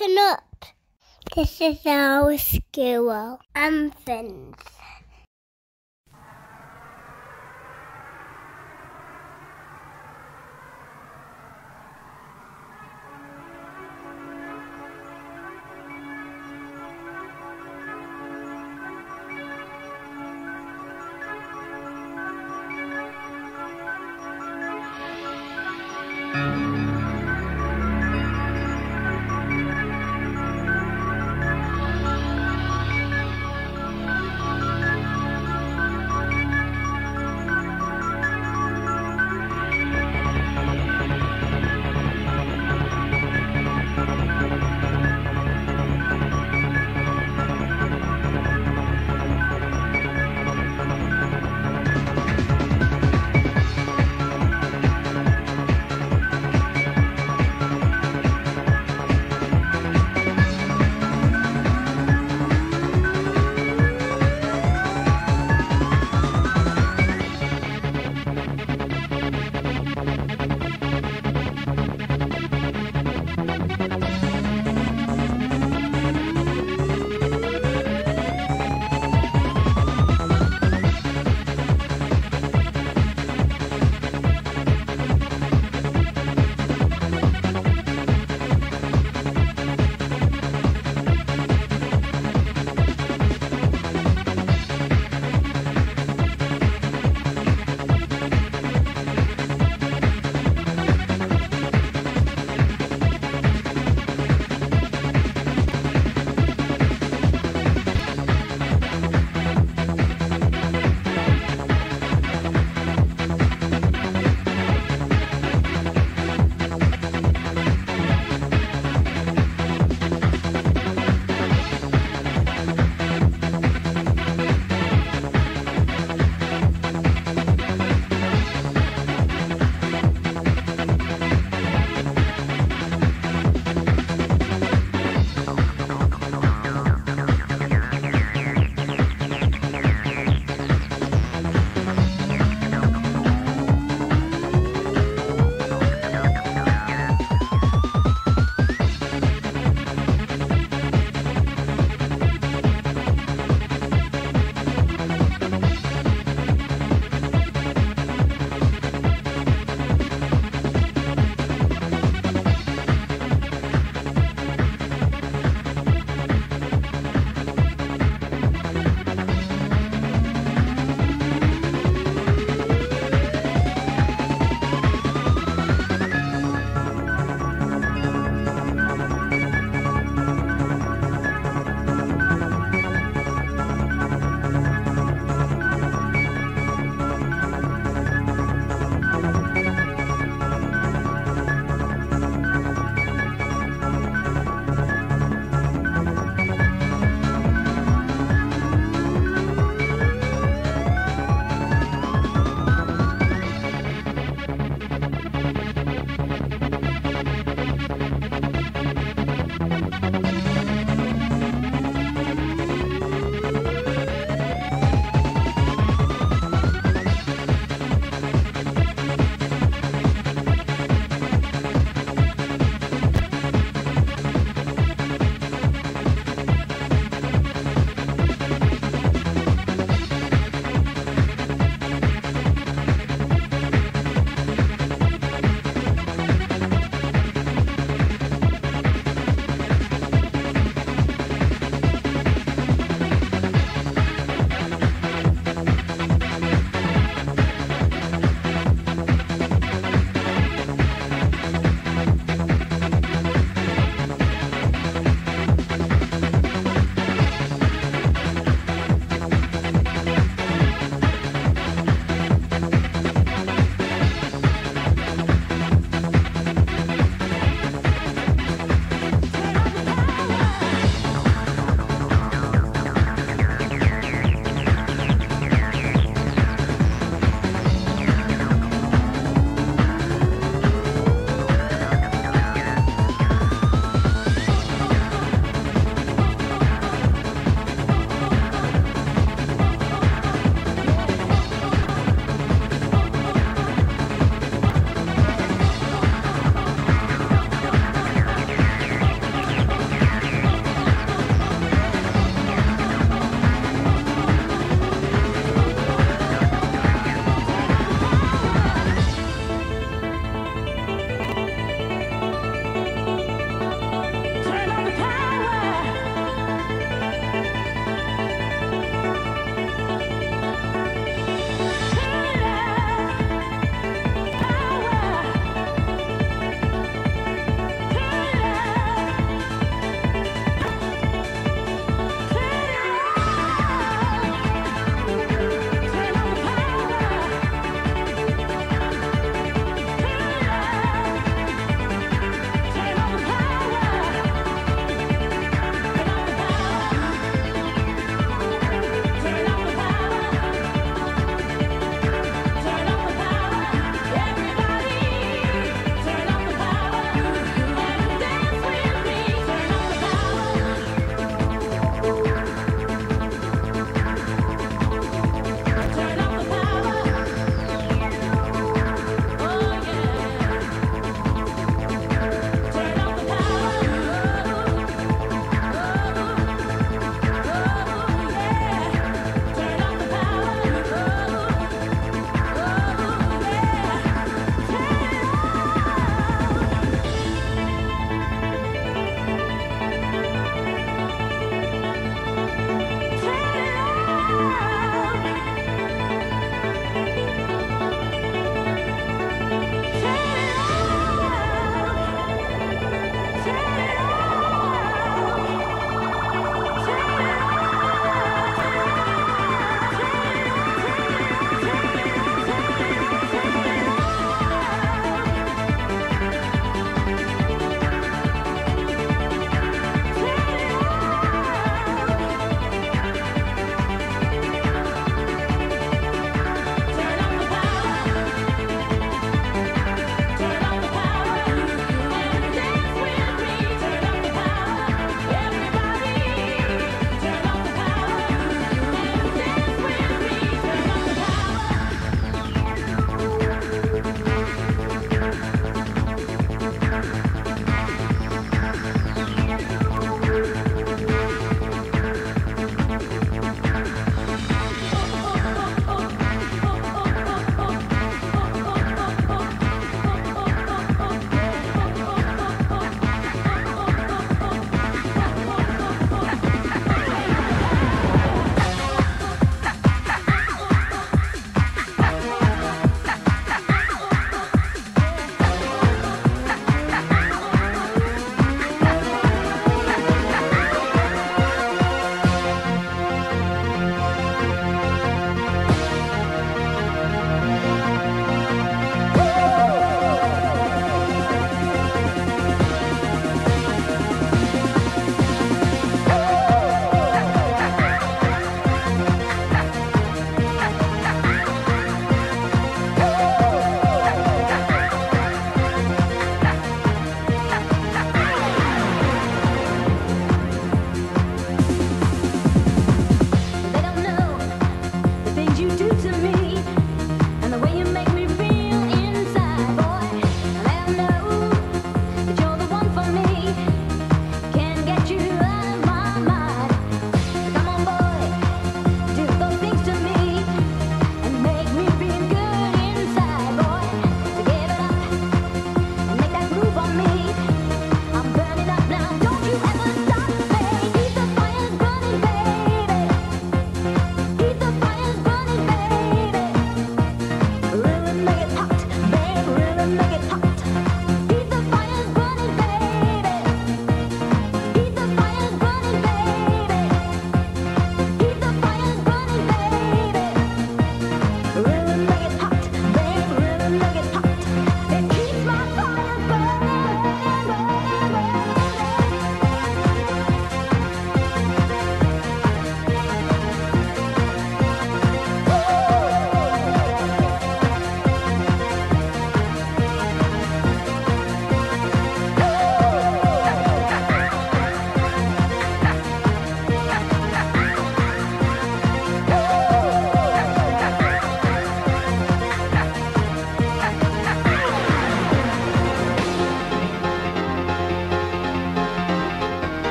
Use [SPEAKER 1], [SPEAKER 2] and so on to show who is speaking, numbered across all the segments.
[SPEAKER 1] Listen up. This is Oldskool. Anthems.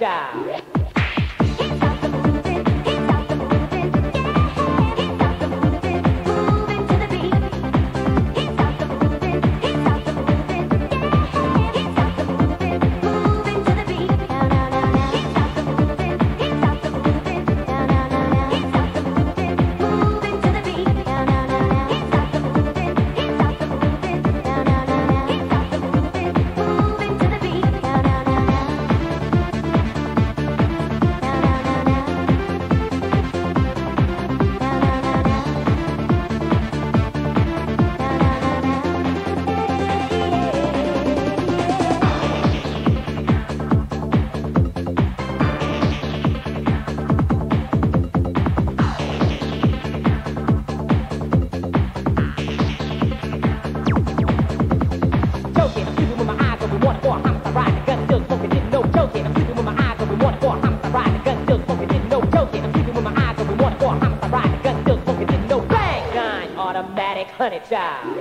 [SPEAKER 2] Honey honey child.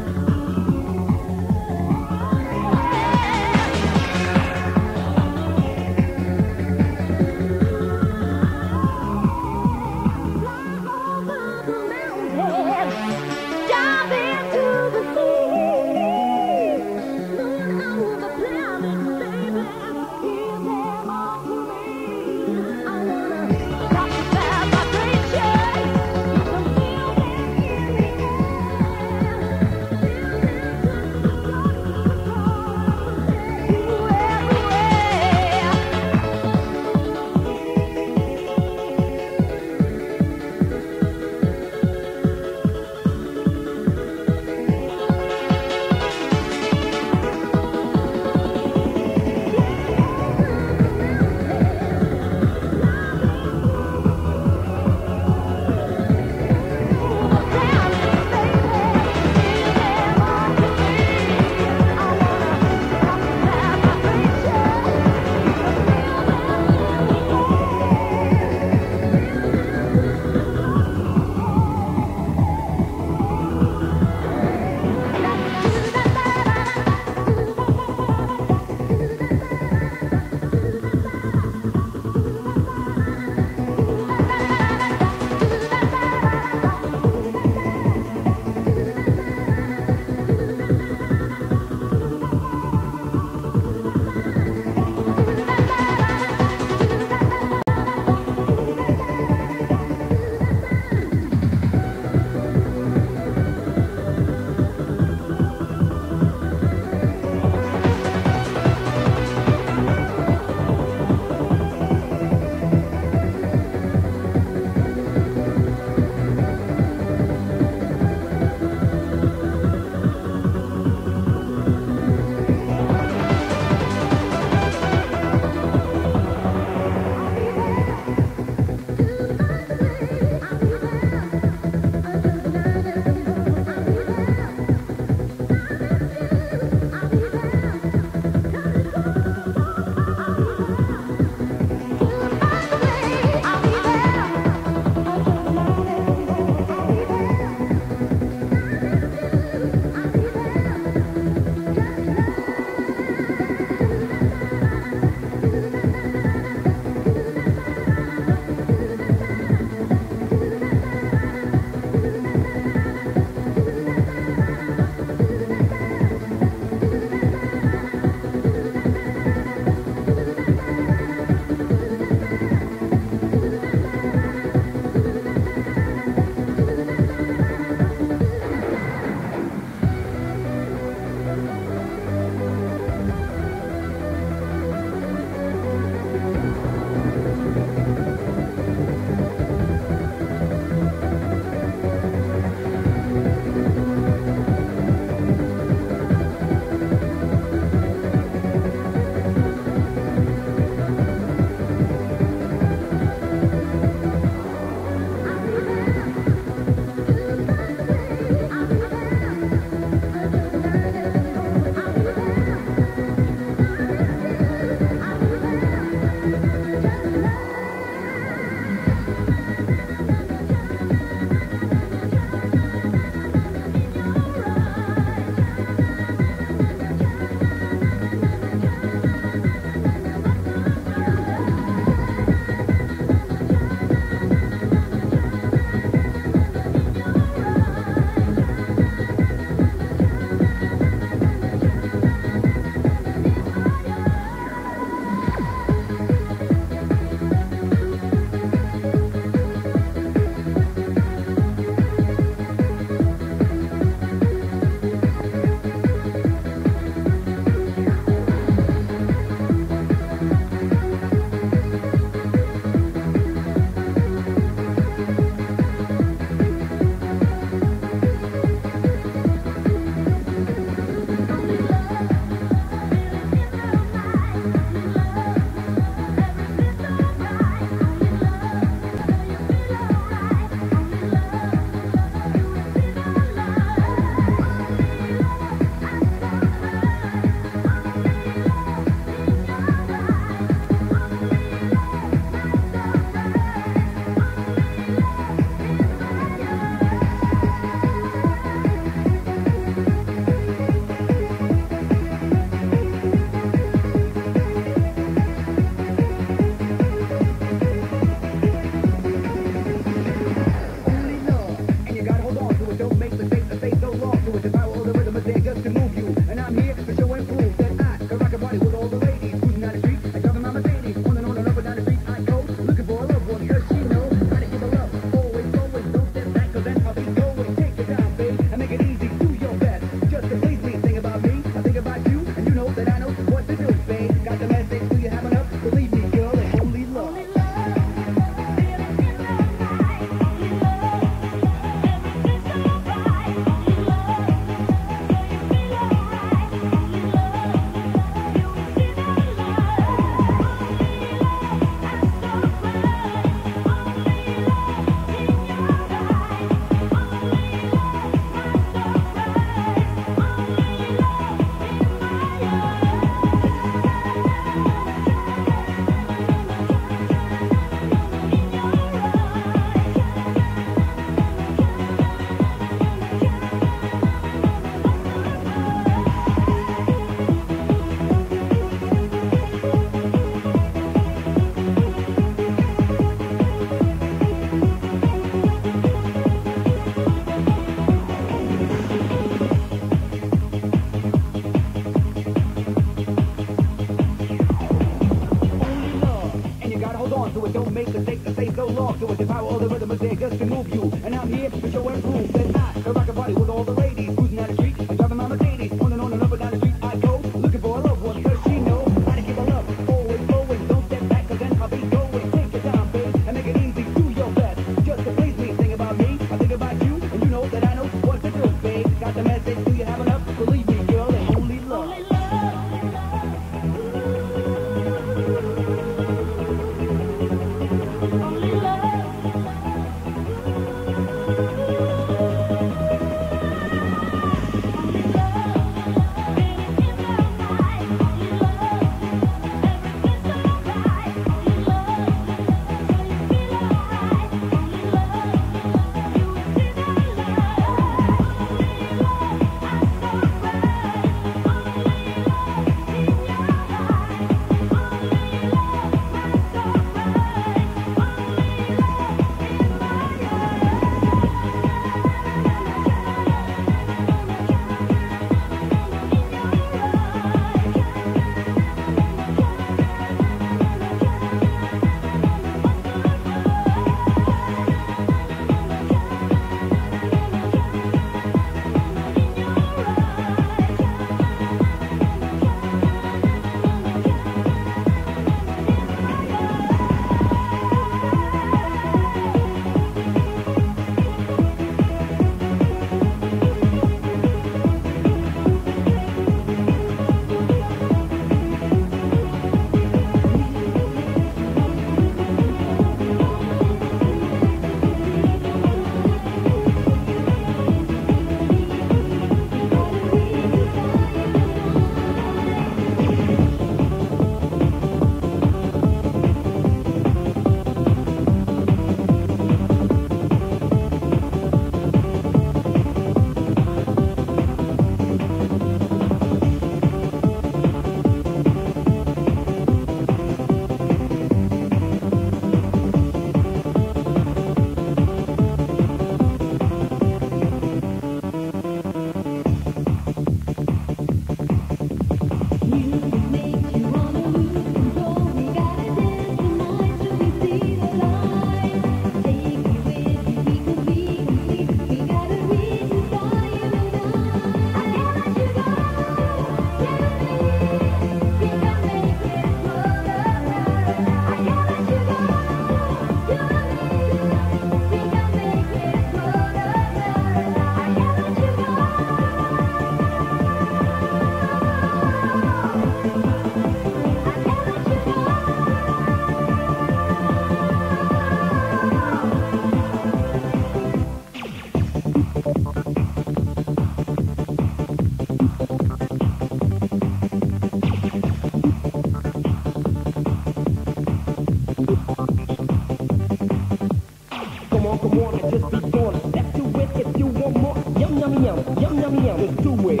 [SPEAKER 2] Yum, yum,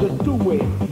[SPEAKER 2] just do it,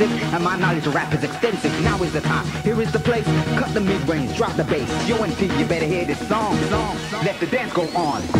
[SPEAKER 3] expensive, and my knowledge of rap is extensive. Now is the time, here is the place. Cut the mid-range, drop the bass. Yo and P, you better hear this song. song, song. Let the dance go on.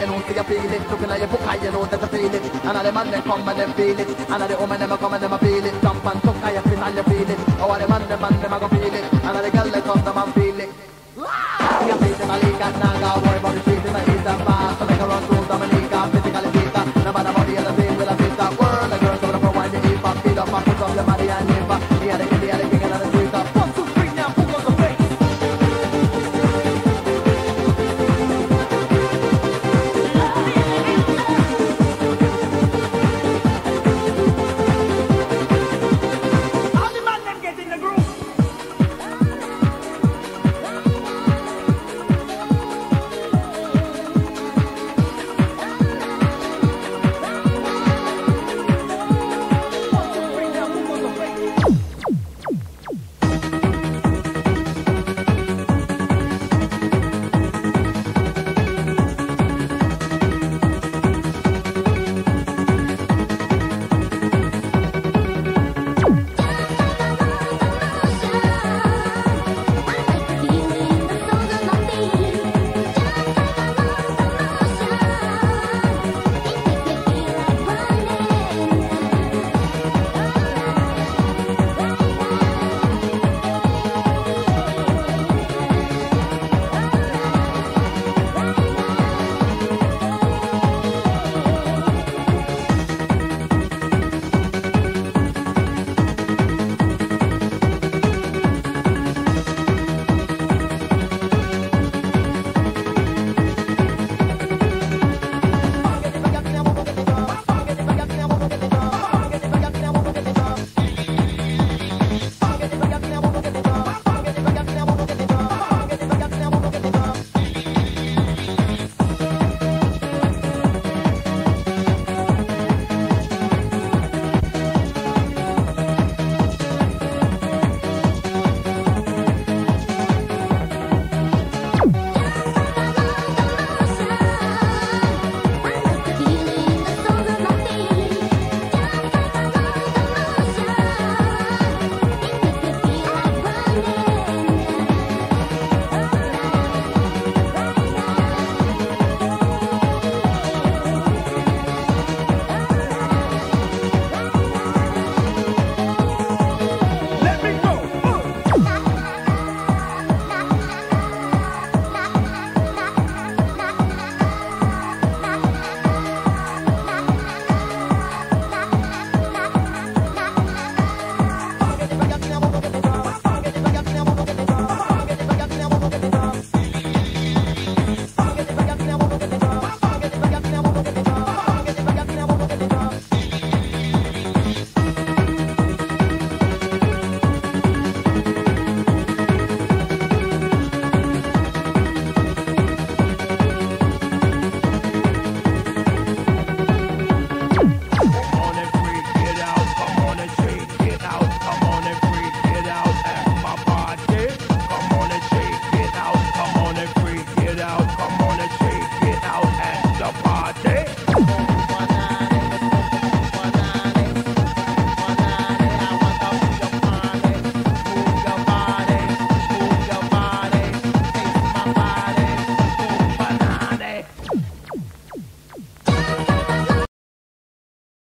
[SPEAKER 2] jag you, se piligt Så kunna jag på kajen And
[SPEAKER 4] detta stiligt Anna det mannen kommer den filigt Anna det omen när man kommer den man they Dampan tocka jag finns alla filigt Och är det mannen they man går piligt Anna det galle kostar man filigt Jag finns det man lika snaga